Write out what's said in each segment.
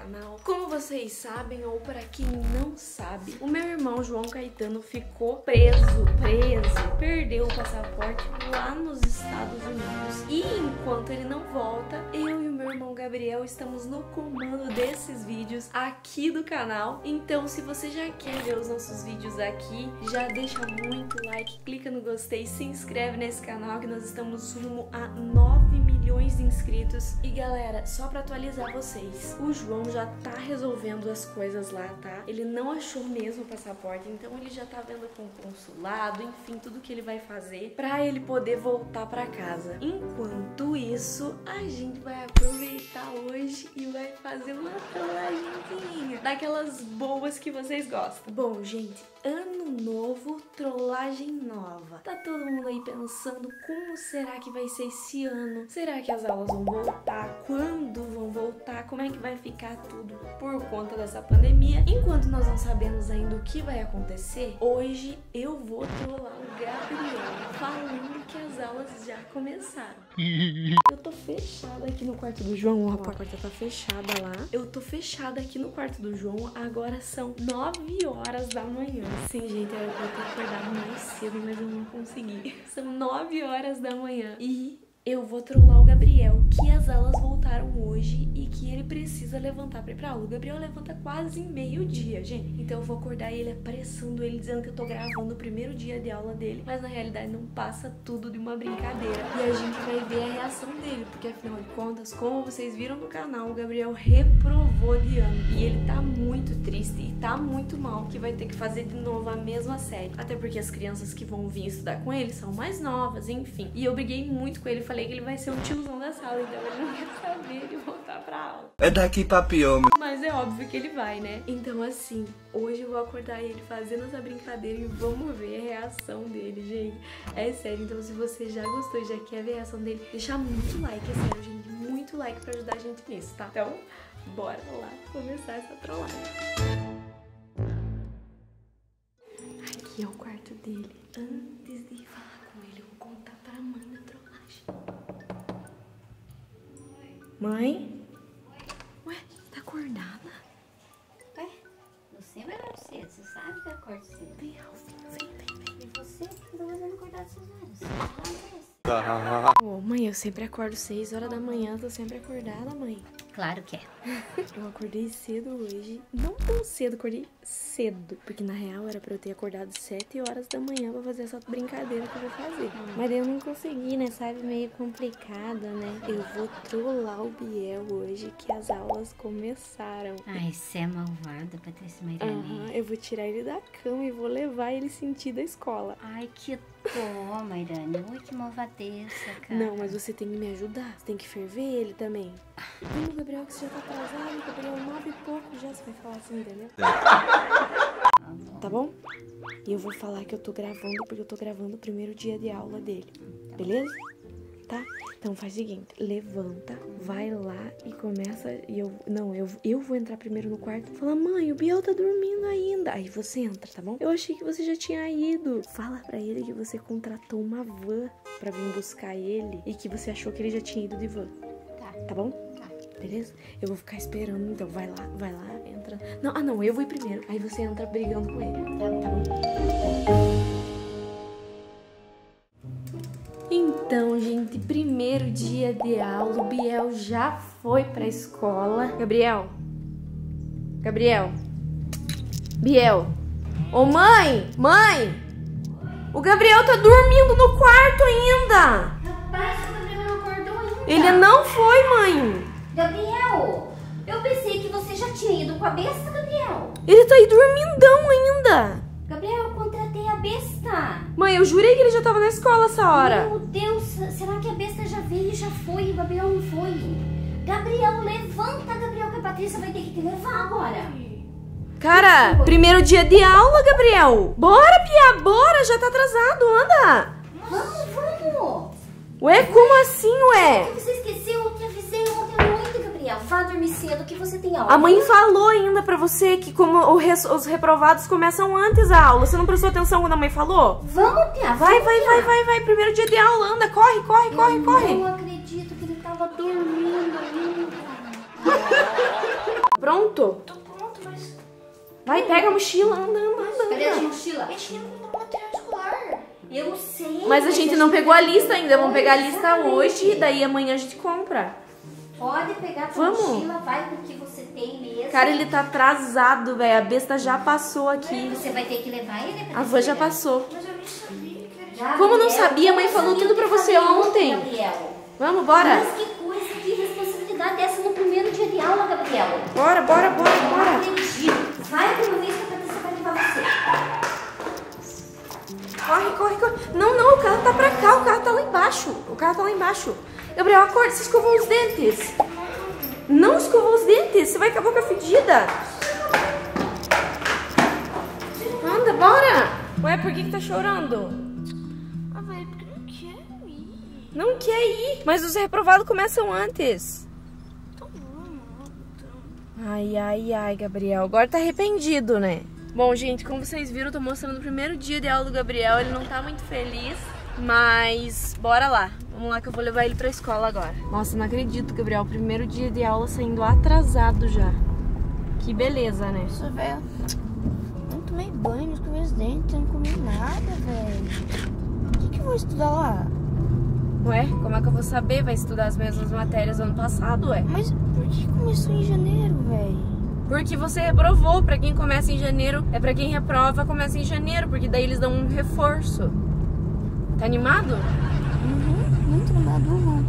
canal. Como vocês sabem, ou para quem não sabe, o meu irmão João Caetano ficou preso, preso, perdeu o passaporte lá nos Estados Unidos. E enquanto ele não volta, eu e o meu irmão Gabriel estamos no comando desses vídeos aqui do canal. Então, se você já quer ver os nossos vídeos aqui, já deixa muito like, clica no gostei, se inscreve nesse canal que nós estamos rumo a 9 milhões de inscritos. E galera, só para atualizar vocês, o João já tá resolvendo as coisas lá, tá? Ele não achou mesmo o passaporte, então ele já tá vendo com o consulado, enfim, tudo que ele vai fazer para ele poder voltar para casa. Enquanto isso, a gente vai aproveitar hoje e vai fazer uma trollagemzinha daquelas boas que vocês gostam. Bom, gente, ano novo, trollagem nova. Tá todo mundo aí pensando como será que vai ser esse ano? Será que as aulas vão voltar? Quando vão voltar? Como é que vai ficar tudo por conta dessa pandemia? Enquanto nós não sabemos ainda o que vai acontecer, hoje eu vou trollar o Gabriel falando que as aulas já começaram. Eu tô fechada aqui no quarto do João, a porta tá fechada lá. Eu tô fechada aqui no quarto do João, agora são 9 horas da manhã. Sim, gente, eu vou ter acordado mais cedo, mas eu não consegui. São 9 horas da manhã e eu vou trollar o Gabriel, que as aulas voltaram hoje e que ele precisa levantar pra ir pra aula. O Gabriel levanta quase meio-dia, gente. Então eu vou acordar ele apressando ele, dizendo que eu tô gravando o primeiro dia de aula dele, mas na realidade não passa tudo de uma brincadeira. E a gente vai ver a reação dele, porque afinal de contas, como vocês viram no canal, o Gabriel reprovou de ano. E ele tá muito triste e tá muito mal, que vai ter que fazer de novo a mesma série. Até porque as crianças que vão vir estudar com ele são mais novas, enfim. E eu briguei muito com ele, falei falei que ele vai ser um tiozão da sala, então ele não quer saber de voltar pra aula. É daqui pra pior, Mas é óbvio que ele vai, né? Então, assim, hoje eu vou acordar ele fazendo essa brincadeira e vamos ver a reação dele, gente. É sério, então se você já gostou e já quer ver a reação dele, deixa muito like, é sério, gente. Muito like pra ajudar a gente nisso, tá? Então, bora lá começar essa trollagem. Aqui é o quarto dele. Antes Mãe? Ué, tá acordada? Ué, eu sempre acordo cedo, você sabe que eu acordo cedo. Vem, Ralfinho, vem, vem, vem. E você que tá fazendo acordar essas horas? Ô, mãe, eu sempre acordo 6 horas da manhã, tô sempre acordada, mãe. Claro que é. Eu acordei cedo hoje. Não tão cedo, acordei cedo. Porque na real era pra eu ter acordado 7 horas da manhã pra fazer essa brincadeira que eu vou fazer. Mas eu não consegui, né? Sabe? Meio complicada, né? Eu vou trollar o Biel hoje que as aulas começaram. Ai, você é malvada, Patrícia Mairane. Aham, eu vou tirar ele da cama e vou levar ele sentir da escola. Ai, que dó, Mairane. Ui, que malvadeza, cara. Não, mas você tem que me ajudar. Você tem que ferver ele também. Vamos, Gabriel, que você já tá atrasado. Gabriel, nove e pouco já. Você vai falar assim, entendeu? Tá bom? E eu vou falar que eu tô gravando porque eu tô gravando o primeiro dia de aula dele. Beleza? Tá? Então faz o seguinte, levanta, vai lá e começa. E eu. Não, eu, eu vou entrar primeiro no quarto e falar, mãe, o Biel tá dormindo ainda. Aí você entra, tá bom? Eu achei que você já tinha ido. Fala pra ele que você contratou uma van pra vir buscar ele e que você achou que ele já tinha ido de van. Tá. Bom? Tá. Beleza? Eu vou ficar esperando, então vai lá, vai lá, entra. Não, ah não, eu vou ir primeiro. Aí você entra brigando com ele. Tá bom? Então, gente, primeiro dia de aula, o Biel já foi pra escola. Gabriel. Gabriel. Biel. Ô mãe, mãe. O Gabriel tá dormindo no quarto ainda. Rapaz, Ele não foi, mãe. Gabriel, eu pensei que você já tinha ido com a besta, Gabriel. Ele tá aí dormindão ainda. Gabriel, eu contratei a besta. Mãe, eu jurei que ele já tava na escola essa hora. Meu Deus, será que a besta já veio e já foi e o Gabriel não foi? Gabriel, levanta, Gabriel, que a Patrícia vai ter que te levar agora. Cara, primeiro dia de aula, Gabriel. Bora, Pia, bora, já tá atrasado, anda. Vamos, vamos. Ué, como assim, ué? Você esqueceu? Eu te avisei ontem à noite, Gabriel. Vá dormir cedo que você tem aula. A mãe falou ainda pra você que como os reprovados começam antes a aula. Você não prestou atenção quando a mãe falou? Vamos, Pia. Vai, vai, vai, vai, vai. Primeiro dia de aula, anda, corre, corre, corre, Eu corre. não acredito que ele tava dormindo ainda. Pronto? Tô pronto, mas. Vai, pega a mochila, anda, anda, anda. Cadê a mochila? A gente não escolar. Eu sei. Mas a gente não pegou a lista ainda, vamos pegar a lista hoje, daí amanhã a gente compra. Pode pegar a tua Vamos. mochila, vai com o que você tem mesmo. Cara, ele tá atrasado, velho. A besta já passou aqui. Você vai ter que levar ele pra A van já passou. Mas eu nem sabia que era Gabriel, Como não sabia? A mãe falou tudo pra você ontem. Gabriel? Vamos, bora. Mas que coisa, que responsabilidade essa no primeiro dia de aula, Gabriel? Bora, bora, bora, bora. Vai de Corre, corre. Não, não, o carro tá pra cá, o carro tá lá embaixo. O carro tá lá embaixo. Gabriel, acorda, você escovou os dentes. Não escovou os dentes, você vai com a boca fedida. Anda, bora. Ué, por que que tá chorando? Ah, velho, porque não quero ir. Não quer ir. Mas os reprovados começam antes. Ai, ai, ai, Gabriel. Agora tá arrependido, né? Bom, gente, como vocês viram, eu tô mostrando o primeiro dia de aula do Gabriel. Ele não tá muito feliz, mas bora lá. Vamos lá que eu vou levar ele pra escola agora. Nossa, não acredito, Gabriel. Primeiro dia de aula saindo atrasado já. Que beleza, né? Nossa, velho. Não tomei banho, não escovei os dentes, não comi nada, velho. O que, que eu vou estudar lá? Ué, como é que eu vou saber? Vai estudar as mesmas matérias do ano passado, ué? Mas por que começou em janeiro, velho? Porque você reprovou. Pra quem começa em janeiro, é pra quem reprova, começa em janeiro, porque daí eles dão um reforço. Tá animado? Uhum, muito animado, uhum.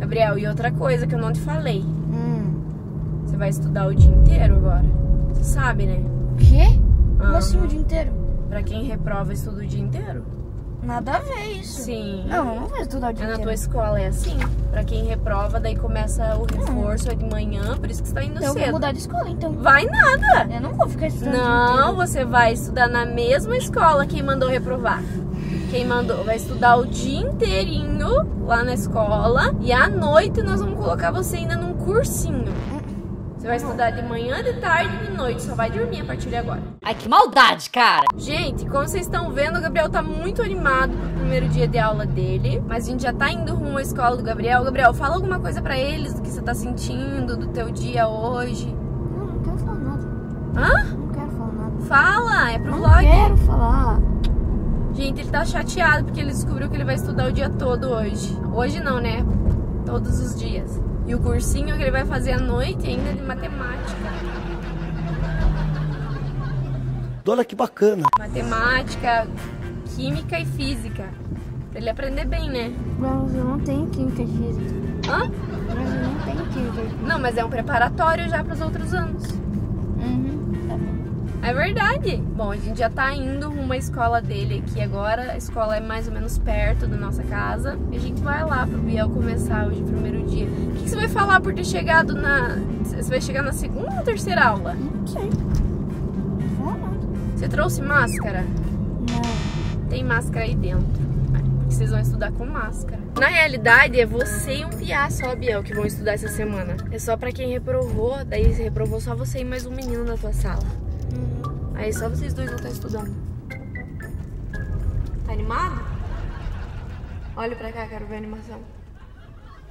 Gabriel, e outra coisa que eu não te falei. Hum. Você vai estudar o dia inteiro agora. Você sabe, né? O quê? Como Aham. assim o dia inteiro? Pra quem reprova, estuda o dia inteiro? Nada a ver isso. Sim. Não, não vou estudar o dia É na inteiro. tua escola, é assim. Pra quem reprova, daí começa o reforço é de manhã, por isso que você tá indo Então eu vou cedo. mudar de escola, então. Vai nada! Eu não vou ficar estudando dia Não, você vai estudar na mesma escola quem mandou reprovar. Quem mandou vai estudar o dia inteirinho lá na escola e à noite nós vamos colocar você ainda num cursinho. Você vai estudar de manhã, de tarde e de noite, só vai dormir a partir de agora. Ai, que maldade, cara! Gente, como vocês estão vendo, o Gabriel tá muito animado pro primeiro dia de aula dele. Mas a gente já tá indo rumo à escola do Gabriel. Gabriel, fala alguma coisa pra eles do que você tá sentindo, do teu dia hoje. Não, não quero falar nada. Hã? Não quero falar nada. Fala, é pro Não vlog. quero falar. Gente, ele tá chateado porque ele descobriu que ele vai estudar o dia todo hoje. Hoje não, né? Todos os dias. E o cursinho que ele vai fazer à noite ainda é de matemática. Olha que bacana. Matemática, química e física. Pra ele aprender bem, né? Mas eu não tenho química e física. Hã? Mas eu não tenho química e física. Não, mas é um preparatório já pros outros anos. Uhum, tá bom. É verdade. Bom, a gente já tá indo rumo à escola dele aqui agora. A escola é mais ou menos perto da nossa casa. E a gente vai lá pro Biel começar hoje, primeiro dia. O que que você vai falar por ter chegado na. Você vai chegar na segunda ou terceira aula? Não sei. Você trouxe máscara? Não. Tem máscara aí dentro. Vocês vão estudar com máscara. Na realidade, é você e um piá só, Biel, que vão estudar essa semana. É só pra quem reprovou. Daí se reprovou só você e mais um menino da tua sala. Uhum. Aí só vocês dois vão estar estudando. Tá animado? Olha pra cá, quero ver a animação.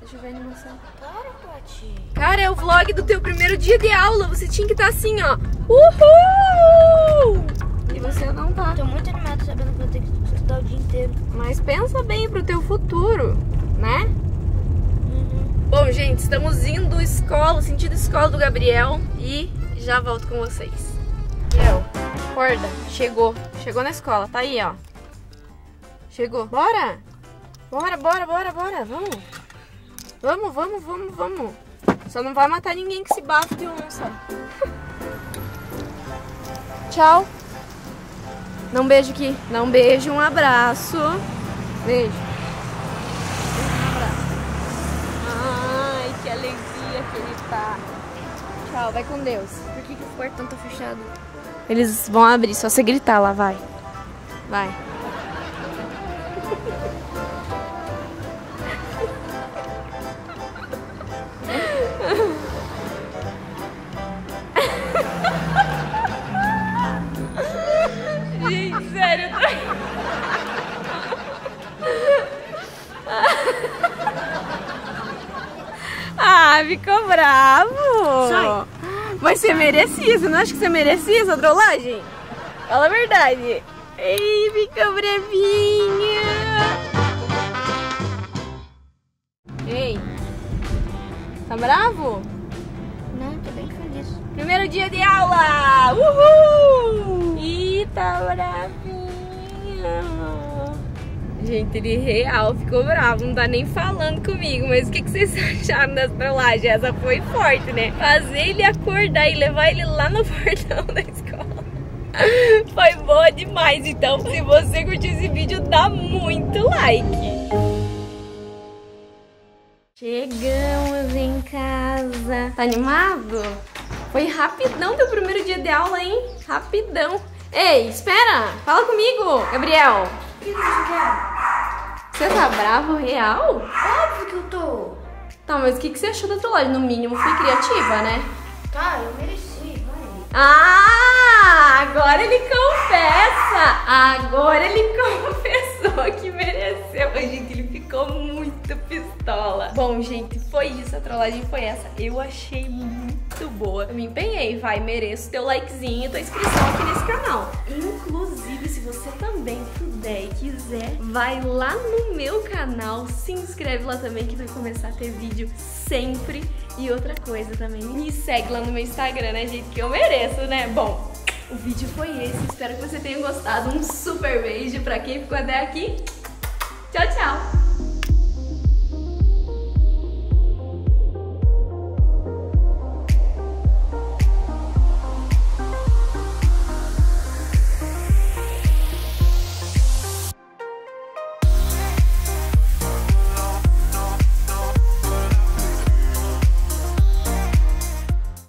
Deixa eu ver a animação. Para, Pati. Cara, é o vlog do teu primeiro dia de aula. Você tinha que estar assim, ó. Uhul! E você não tá. Tô muito animado sabendo que vou ter que estudar o dia inteiro. Mas pensa bem pro teu futuro, né? Uhum. Bom, gente, estamos indo escola, sentido escola do Gabriel e já volto com vocês. Gabriel, acorda, chegou. Chegou na escola, tá aí, ó. Chegou. Bora! Bora, bora, bora, bora, vamos. Vamos, vamos, vamos, vamos. Só não vai matar ninguém que se bate de onça. Tchau. Dá um beijo aqui. Dá um beijo, um abraço. Beijo. Um abraço. Ai, que alegria que ele tá. Tchau, vai com Deus. Por que, que o portão tá fechado? Eles vão abrir, só você gritar lá, vai. Vai. Bravo. Sai. Mas você merecia, você não acha que você merecia essa trollagem? Fala a verdade. Ei, fica brevinha. Ei, tá bravo? Não, tô bem feliz. Primeiro dia de aula! Uhul! Ih, tá bravinha. Gente, ele real ficou bravo, não tá nem falando comigo. Mas o que, que vocês acharam dessa trollagem? Essa foi forte, né? Fazer ele acordar e levar ele lá no portão da escola. Foi boa demais. Então, se você curtiu esse vídeo, dá muito like. Chegamos em casa. Tá animado? Foi rapidão teu primeiro dia de aula, hein? Rapidão. Ei, espera! Fala comigo, Gabriel. O que você quer? Você tá bravo real? Óbvio que eu tô. Tá, mas o que, que você achou da trollagem? No mínimo, fui criativa, né? Tá, eu mereci, vai. Ah, agora ele confessa. Agora ele confessou que mereceu. Mas, gente, ele ficou muito pistola. Bom, gente, foi isso. A trollagem foi essa. Eu achei muito boa. Eu me empenhei, vai. Mereço teu likezinho e tua inscrição aqui nesse canal. Inclusive, se você também puder e quiser, vai lá no meu canal, se inscreve lá também que vai começar a ter vídeo sempre. E outra coisa também, me segue lá no meu Instagram, né, gente? Que eu mereço, né? Bom, o vídeo foi esse. Espero que você tenha gostado. Um super beijo pra quem ficou até aqui. Tchau, tchau!